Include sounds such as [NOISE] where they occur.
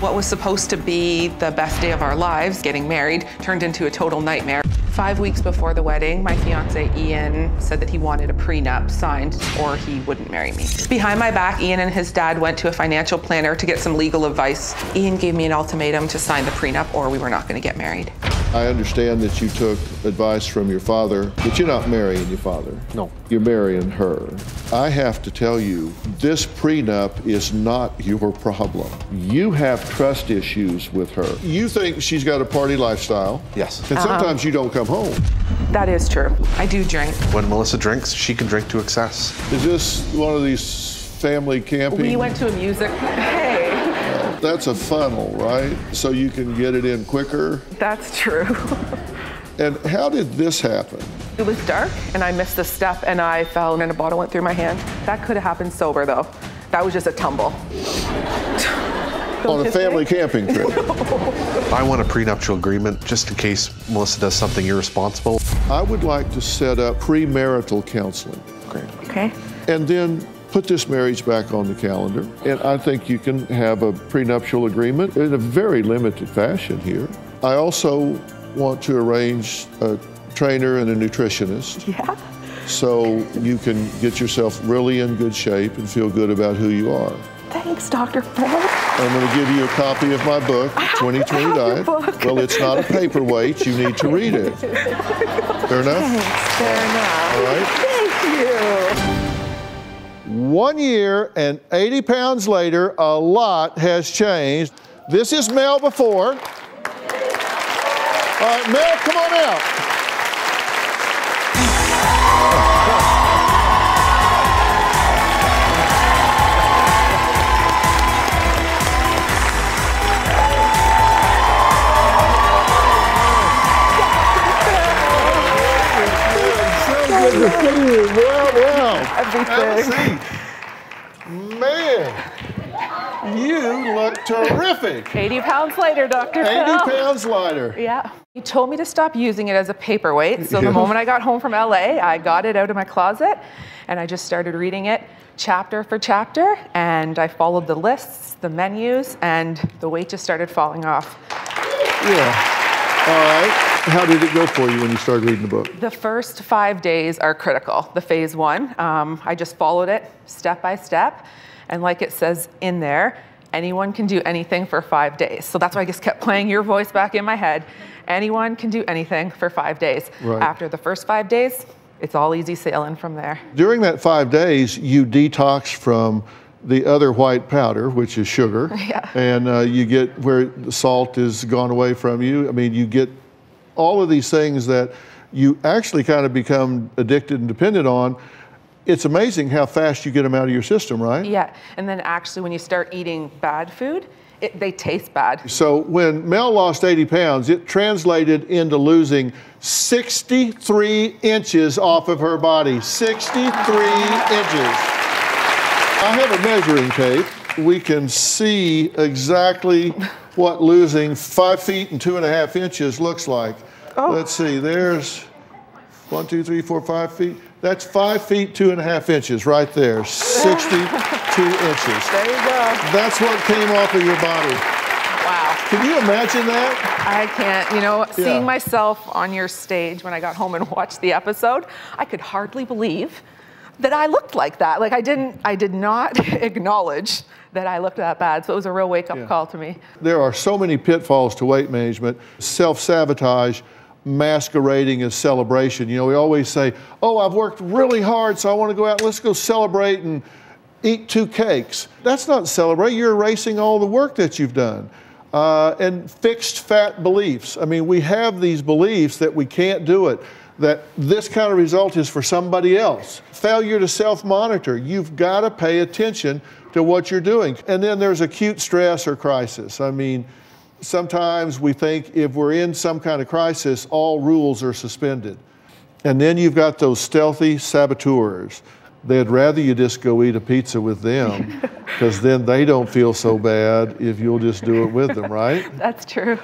What was supposed to be the best day of our lives, getting married, turned into a total nightmare. Five weeks before the wedding, my fiance Ian said that he wanted a prenup signed or he wouldn't marry me. Behind my back, Ian and his dad went to a financial planner to get some legal advice. Ian gave me an ultimatum to sign the prenup or we were not going to get married. I understand that you took advice from your father, but you're not marrying your father. No. You're marrying her. I have to tell you, this prenup is not your problem. You have trust issues with her. You think she's got a party lifestyle. Yes. And uh-huh. sometimes you don't come home. That is true. I do drink. When Melissa drinks, she can drink to excess. Is this one of these family camping? We went to a music. Hey, That's a funnel, right? So you can get it in quicker. that's true. [LAUGHS] And how did this happen? It was dark and I missed a step and I fell and a bottle went through my hand. That could have happened sober though. That was just a tumble. On a family [LAUGHS] say? camping trip. [LAUGHS] I want a prenuptial agreement just in case Melissa does something irresponsible. I would like to set up premarital counseling. Great. Okay. and then put this marriage back on the calendar. And I think you can have a prenuptial agreement in a very limited fashion here. I also want to arrange a trainer and a nutritionist Yeah. so you can get yourself really in good shape and feel good about who you are. Thanks, Dr. Fred. I'm going to give you a copy of my book, [LAUGHS] have- 2020 I have Diet. book. Well, it's not a paperweight. You need to read it. [LAUGHS] Fair enough? Thanks, fair enough. All right. Thank you. One year and 80 pounds later, a lot has changed. This is Mel before. All right, Mel, come on out. So to see you. Well, well. Everything. Man, you look terrific. 80 pounds later, Dr. 80 Phil. pounds lighter. Yeah. He told me to stop using it as a paperweight. So Yeah. the moment I got home from LA, I got it out of my closet and I just started reading it chapter for chapter. And I followed the lists, the menus, and the weight just started falling off. Yeah. All right. How did it go for you when you started reading the book? The first five days are critical, the phase one. Um, I just followed it step by step. And like it says in there, anyone can do anything for five days. So that's why I just kept playing your voice back in my head. Anyone can do anything for five days. Right. After the first five days, it's all easy sailing from there. During that five days, you detox from the other white powder, which is sugar, [LAUGHS] Yeah. and uh, you get where the salt is gone away from you. I mean, you get all of these things that you actually kind of become addicted and dependent on. It's amazing how fast you get them out of your system, right? Yeah. And then actually, when you start eating bad food, it, they taste bad. So when Mel lost 80 pounds, it translated into losing 63 inches off of her body. 63 inches. I have a measuring tape. We can see exactly what losing five feet and two and a half inches looks like. Oh. Let's see, there's one, two, three, four, five feet. That's five feet, two and a half inches right there. 62 [LAUGHS] inches. There you go. That's what came off of your body. Wow. Can you imagine that? I can't, you know, seeing Yeah. myself on your stage when I got home and [LAUGHS] watched the episode, I could hardly believe that I looked like that. Like I didn't, I did not [LAUGHS] acknowledge that I looked that bad. So it was a real wake up Yeah. call to me. There are so many pitfalls to weight management, self sabotage masquerading as celebration. You know, we always say, Oh, I've worked really hard, so I want to go out, let's go celebrate and eat two cakes. That's not celebrate, you're erasing all the work that you've done. Uh, and fixed fat beliefs. I mean, we have these beliefs that we can't do it, that this kind of result is for somebody else. Failure to self monitor. You've got to pay attention to what you're doing. And then there's acute stress or crisis. I mean, sometimes we think if we're in some kind of crisis, all rules are suspended. And then you've got those stealthy saboteurs. They'd rather you just go eat a pizza with them [LAUGHS] because then they don't feel so bad if you'll just do it with them, right? That's true.